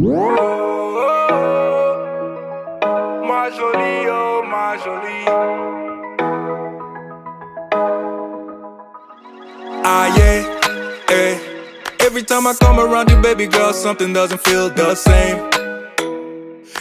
Oh. Ah yeah, eh. Every time I come around you, baby girl, something doesn't feel the same.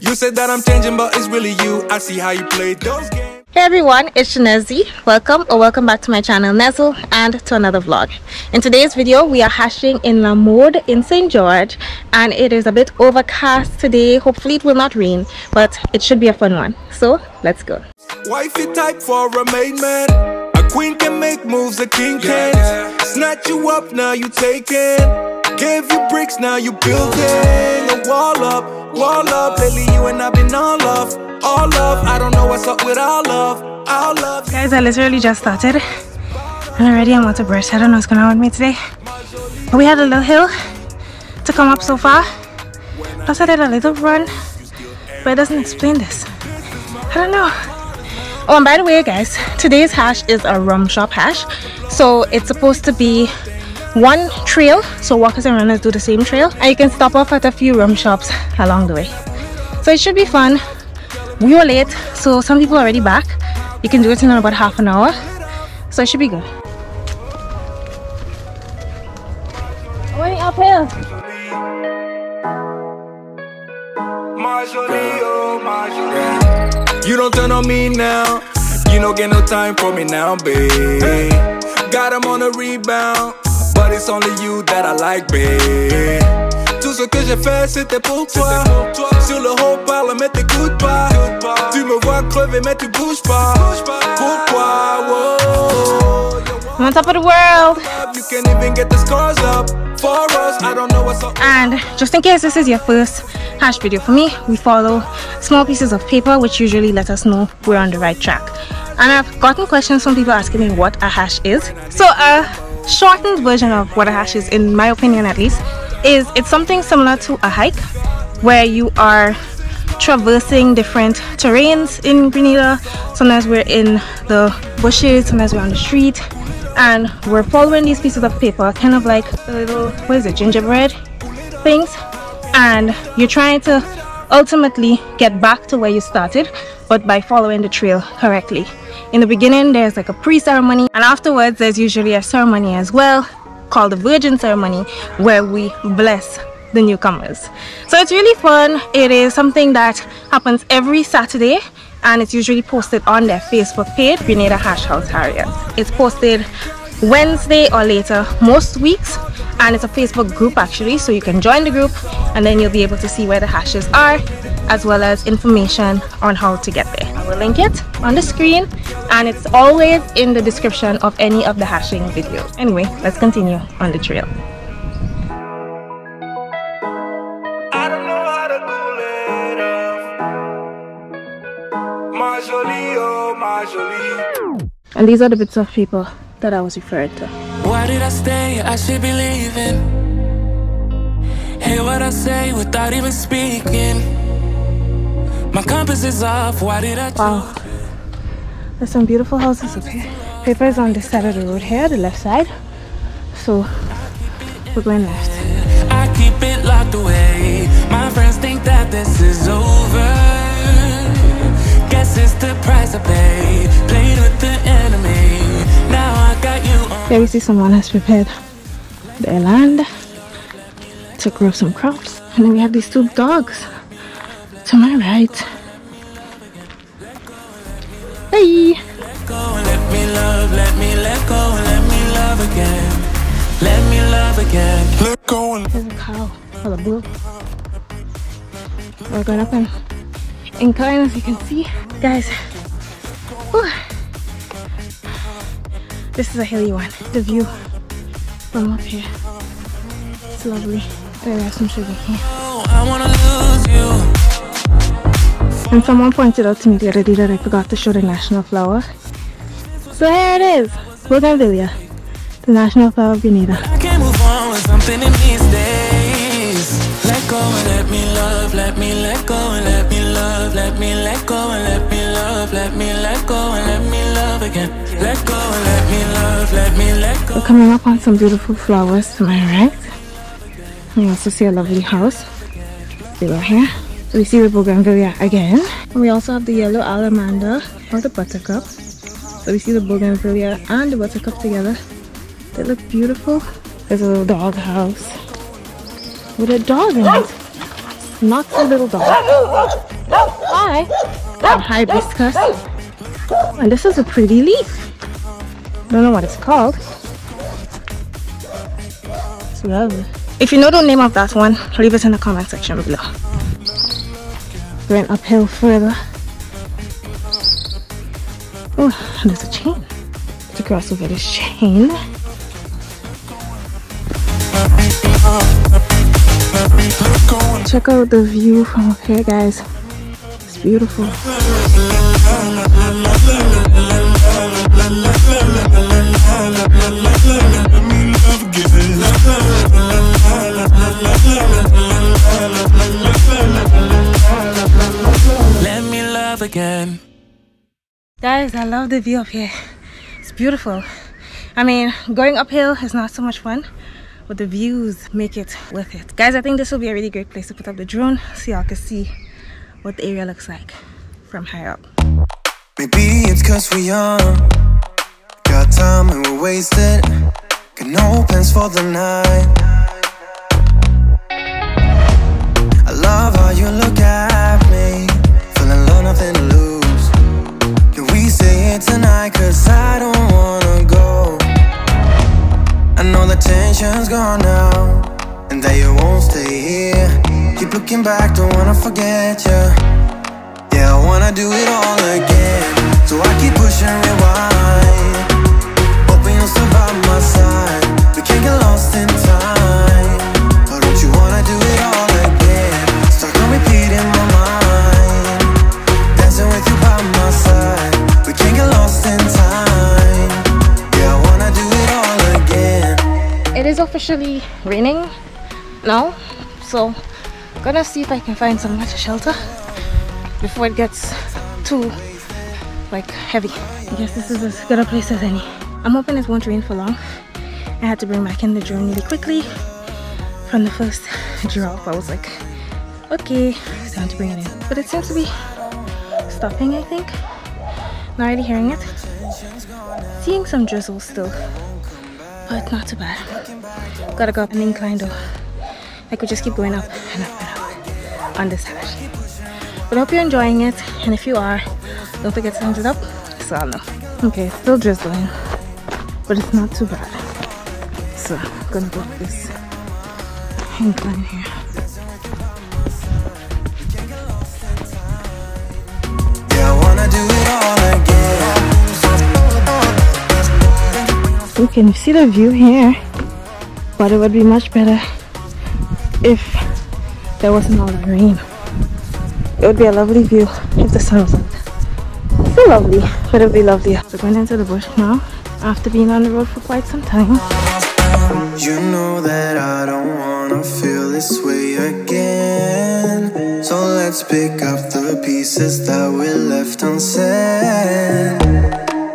You said that I'm changing, but it's really you. I see how you play those games. Hey everyone, it's Shanezi. Welcome or welcome back to my channel Nezzle and to another vlog. In today's video, we are hashing in La Mode in St. George and it is a bit overcast today. Hopefully it will not rain, but it should be a fun one. So let's go. Wifey type for a main man. A queen can make moves, a king can't. Snatch you up, now you taking. Gave you bricks, now you building a wall up, wall up. Lately you and I been all off, all love. I don't know what's up with our love, our love. Guys, I literally just started and already I'm out of breath. I don't know what's going on with me today. But we had a little hill to come up so far. Plus I did a little run, but it doesn't explain this. I don't know. Oh, and by the way, guys, today's hash is a rum shop hash. So it's supposed to be one trail, so walkers and runners do the same trail, and you can stop off at a few rum shops along the way. So it should be fun. We were late, so some people are already back. You can do it in about half an hour, so it should be good. Going uphill. Ma jolie, oh ma. You don't turn on me now. You don't get no time for me now, babe. Got him on a rebound. But it's only you that I like, babe. Tout ce que j'ai fait, c'était pour toi. Sur le haut parle, mais t'écoutes pas. Tu me vois crever, mais tu bouges pas. Pourquoi? Whoa. I'm on top of the world. You can't even get the scars up. For us, I don't know what's up. And just in case this is your first hash video for me, we follow small pieces of paper which usually let us know we're on the right track. And I've gotten questions from people asking me what a hash is. So a shortened version of what a hash is, in my opinion at least, is it's something similar to a hike where you are traversing different terrains in Grenada. Sometimes we're in the bushes, sometimes we're on the street, and we're following these pieces of paper, kind of like the little, what is it, gingerbread things. And you're trying to ultimately get back to where you started, but by following the trail correctly. In the beginning, there's like a pre-ceremony, and afterwards, there's usually a ceremony as well called the Virgin Ceremony, where we bless the newcomers. So it's really fun. It is something that happens every Saturday and it's usually posted on their Facebook page, Grenada Hash House Harriers. It's posted Wednesday or later most weeks and it's a Facebook group actually so you can join the group and then you'll be able to see where the hashes are as well as information on how to get there. I will link it on the screen and it's always in the description of any of the hashing videos. Anyway, let's continue on the trail. I don't know how to cool it off. Ma jolie, oh. And these are the bits of paper that I was referred to. Why did I stay? I should be leaving. Hear what I say without even speaking. My compass is off. Why did I Wow. There's some beautiful houses up here. Paper is on this side of the road here, the left side. So we're going left. I keep it locked away. My friends think that this is over. Guess it's the price I paid. Got you see someone has prepared their land to grow some crops. And then we have these two dogs to my right. Hey! Let go and let me love. Let me let go and let me love again. Let me love again. Let go and There's a cow or a bull. We're going up an incline as you can see. Guys, whew. This is a hilly one. The view from up here. It's lovely. There we have some sugar I you. And someone pointed out to me the other day that I forgot to show the national flower. So here it is, Bougainvillea, the national flower of Grenada. I can't move on with something in these days. Let go and let me love. Let me let go and let me love. Let me let go and let me love. Let me let go and let me again. Let go and let me love. Let me let go. We're coming up on some beautiful flowers to my right. You also see a lovely house. they were here. So we see the bougainvillea again. We also have the yellow alamander or the buttercup. So we see the bougainvillea and the buttercup together. They look beautiful. There's a little dog house with a dog in it. Not a little dog. Hi. A hibiscus. And this is a pretty leaf. Don't know what it's called. It's lovely. If you know the name of that one, leave it in the comment section below. Going uphill further. Oh, there's a chain. To cross over this chain. Check out the view from up here, guys. It's beautiful. Again. Guys, I love the view up here. It's beautiful. I mean, going uphill is not so much fun, but the views make it worth it. Guys, I think this will be a really great place to put up the drone so y'all can see what the area looks like from high up. Maybe it's cause we're young. Got time and we're wasted. Got no plans for the night. I love how you look at me. Feeling low, nothing to lose. Can we say it tonight? Cause I don't wanna go. I know the tension's gone now. And that you won't stay here. Keep looking back, don't wanna forget you. Wanna do it all again. So I keep pushing rewind. Hoping you'll still by my side. We can't get lost in time. Don't you wanna do it all again? On my mind. Dancing with you by my side. We can't get lost in time. Yeah, I wanna do it all again. It is officially raining now, so gonna see if I can find some shelter before it gets too like heavy. I guess this is as good a place as any. I'm hoping it won't rain for long. I had to bring back in the drone really quickly from the first drop. I was like, okay, time to bring it in. But it seems to be stopping, I think. Not really hearing it. Seeing some drizzle still, but not too bad. Gotta go up an incline though. I could just keep going up and up and up on this hash. But I hope you're enjoying it, and if you are, don't forget to thumbs it up so I'll know. Okay, still drizzling, but it's not too bad. So I'm gonna go up this incline here. Yeah, I wanna do it all again. You can see the view here, but it would be much better if there wasn't all that rain. It would be a lovely view if the sun was out. So lovely, but it would be lovelier. So going into the bush now, after being on the road for quite some time. You know that I don't wanna feel this way again. So let's pick up the pieces that we left unsaid.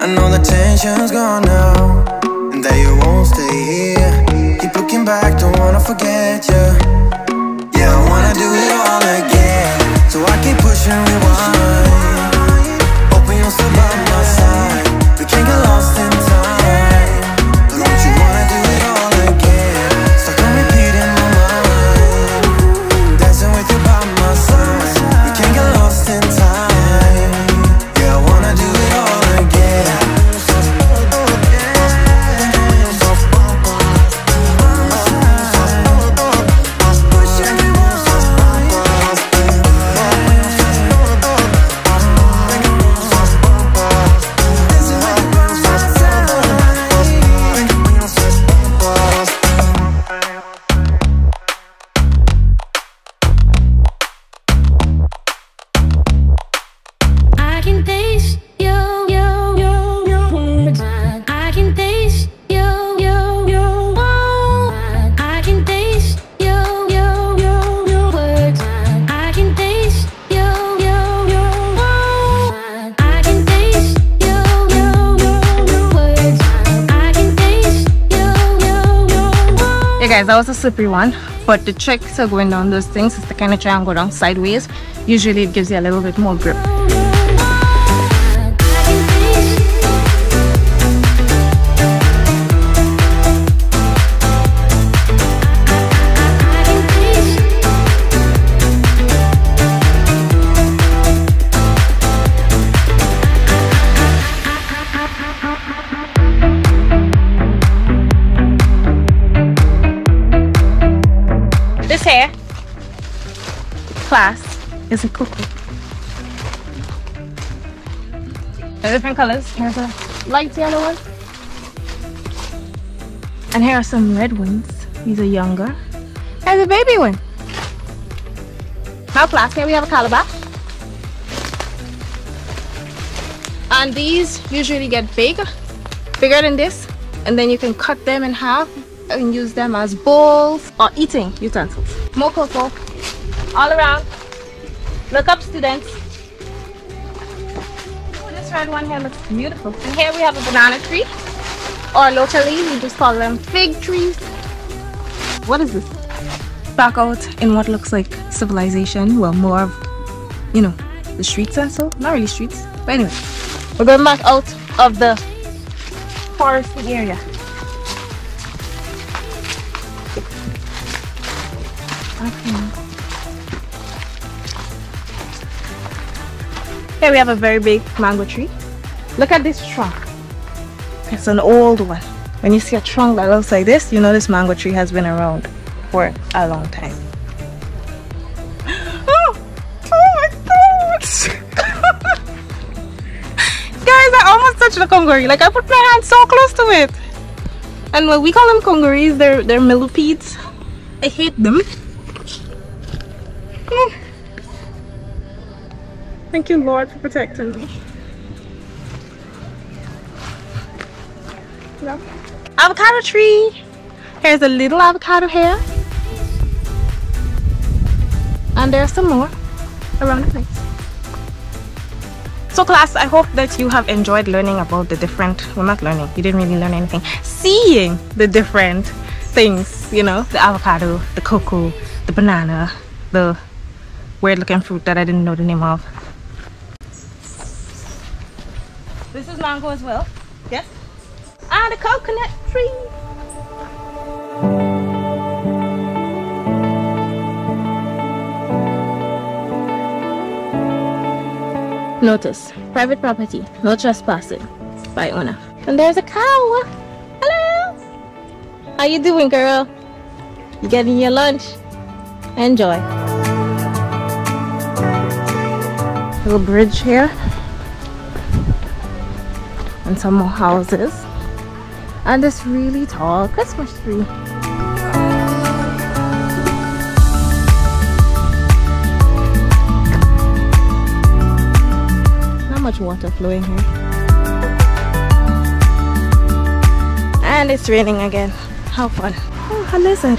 I know the tension's gone now, and that you won't stay here. Keep looking back, don't wanna forget you. Yeah, I wanna do it all again. So Pushing rewind. That was a slippery one. But the trick to going down those things is to kind of try and go down sideways. Usually it gives you a little bit more grip. Class is a cocoa. They're different colors. Here's a light yellow one. And here are some red ones. These are younger. Here's a baby one. Now class, here we have a calabash. And these usually get big, bigger than this. And then you can cut them in half and use them as bowls or eating utensils. More cocoa all around. Look up students. Oh, this red one here looks beautiful. And here we have a banana tree. Or locally we just call them fig trees. What is this? Back out in what looks like civilization. Well, more of, you know, the streets and so. Not really streets. But anyway, we're going back out of the foresty area. Here we have a very big mango tree. Look at this trunk. It's an old one. When you see a trunk that looks like this, you know this mango tree has been around for a long time. Oh, oh my god! Guys, I almost touched the congaree. Like I put my hand so close to it. And well, we call them congarees, they're they're millipedes. I hate them. Thank you, Lord, for protecting me. Yeah. Avocado tree. Here's a little avocado here. And there's some more around the place. So class, I hope that you have enjoyed learning about the different, well not learning, you didn't really learn anything, seeing the different things, you know, the avocado, the cocoa, the banana, the weird looking fruit that I didn't know the name of. This is mango as well. Yes. And a coconut tree. Notice, private property, no trespassing by owner. And there's a cow. Hello. How you doing, girl? You getting your lunch? Enjoy. Little bridge here. And some more houses. And this really tall Christmas tree. Not much water flowing here. And it's raining again. How fun. Oh, a lizard.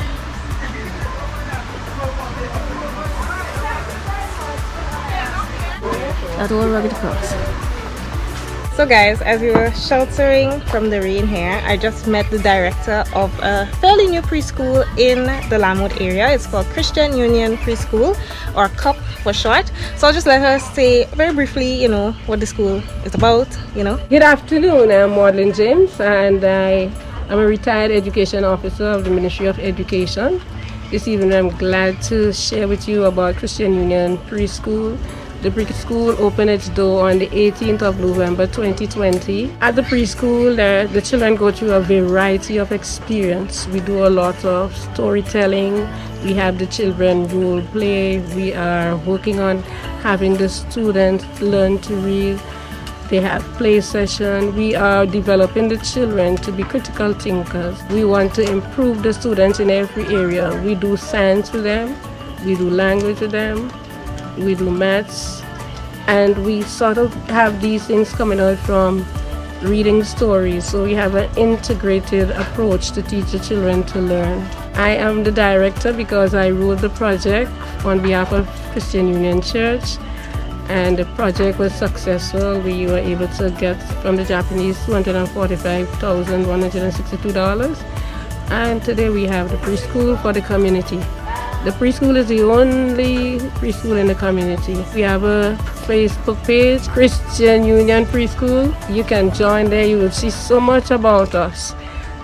That will rugged cross. So guys, as we were sheltering from the rain here, I just met the director of a fairly new preschool in the La Mode area. It's called Christian Union Preschool or CUP for short. So I'll just let her say very briefly, you know, what the school is about, you know. Good afternoon, I'm Maudlyn James and I am a retired education officer of the Ministry of Education. This evening I'm glad to share with you about Christian Union Preschool. The preschool opened its door on the 18th of November 2020. At the preschool, the, the children go through a variety of experience. We do a lot of storytelling. We have the children role play. We are working on having the students learn to read. They have play session. We are developing the children to be critical thinkers. We want to improve the students in every area. We do science with them. We do language with them we do maths, and we sort of have these things coming out from reading stories. So we have an integrated approach to teach the children to learn. I am the director because I wrote the project on behalf of Christian Union Church. And the project was successful. We were able to get from the Japanese $245,162. And today we have the preschool for the community. The preschool is the only preschool in the community. We have a Facebook page, Christian Union Preschool. You can join there. You will see so much about us.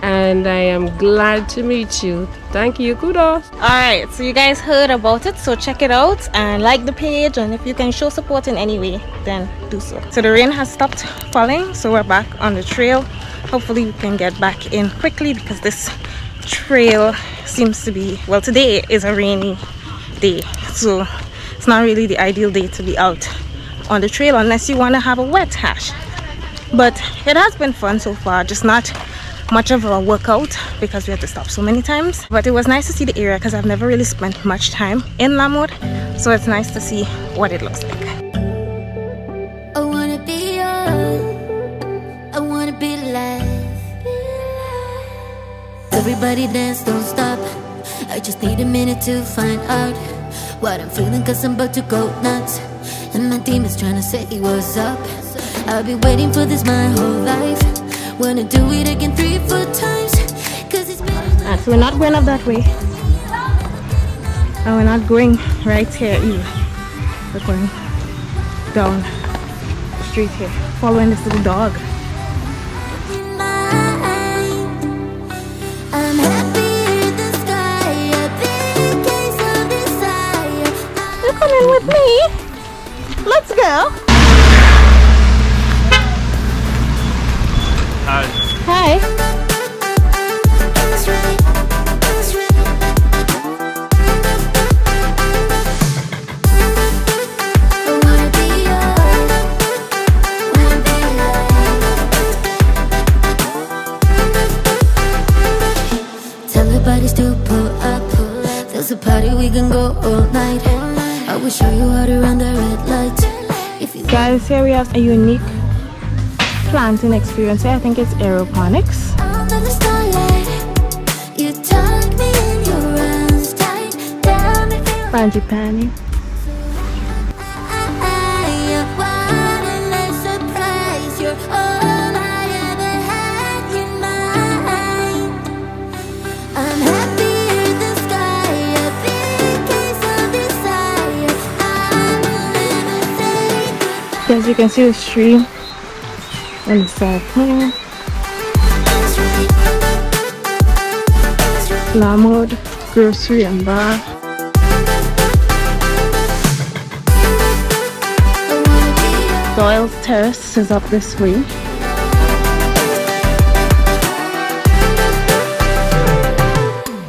And I am glad to meet you. Thank you. Kudos. All right, so you guys heard about it, so check it out and like the page. And if you can show support in any way, then do so. So the rain has stopped falling, so we're back on the trail. Hopefully, we can get back in quickly because this trail seems to be well. Today is a rainy day, so it's not really the ideal day to be out on the trail unless you want to have a wet hash. But it has been fun so far, just not much of a workout because we had to stop so many times but it was nice to see the area because I've never really spent much time in La Mode so it's nice to see what it looks like Everybody dance, don't stop. I just need a minute to find out what I'm feeling, cause I'm about to go nuts. And my demons trying to say what's up. I've been waiting for this my whole life. Wanna do it again three, four times. Cause it's been. and ah, so we're not going up that way and we're not going right here either we're going down the street here following this little dog let's go Hi. hi Here we have a unique planting experience. Here i think it's aeroponics. Under you can see the stream on the side here. La Mode grocery and bar. Doyle's Terrace is up this way.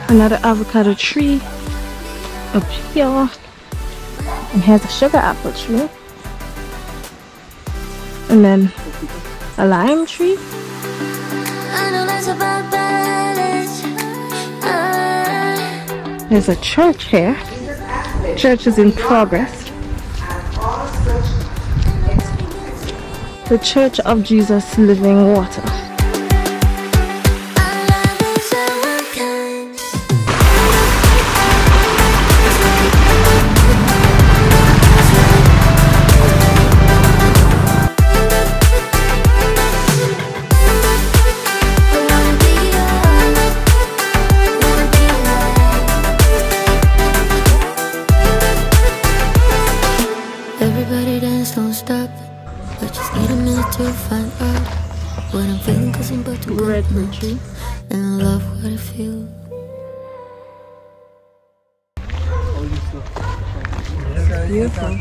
Another avocado tree up here. And here's a sugar apple tree. And then a lime tree. I know less about balance. Ah. There's a church here. Church is in progress. The Church of Jesus Living Water. About to go Red nuts. tree. And I love what I feel. Beautiful.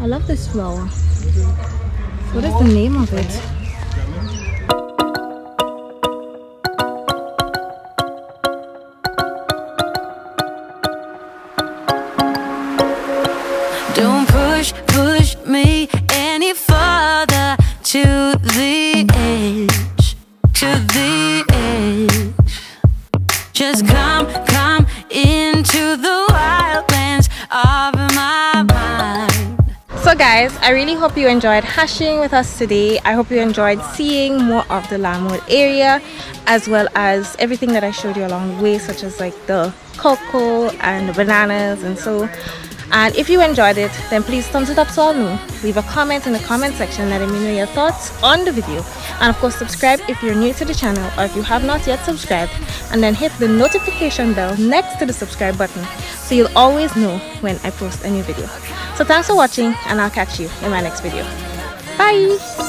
I love this flower. What is the name of it? Don't enjoyed hashing with us today. I hope you enjoyed seeing more of the La Mode area as well as everything that I showed you along the way such as like the cocoa and the bananas and so And if you enjoyed it, then please thumbs it up so I'll know. Leave a comment in the comment section letting me know your thoughts on the video. And of course, subscribe if you're new to the channel or if you have not yet subscribed. And then hit the notification bell next to the subscribe button so you'll always know when I post a new video. So thanks for watching and I'll catch you in my next video. Bye!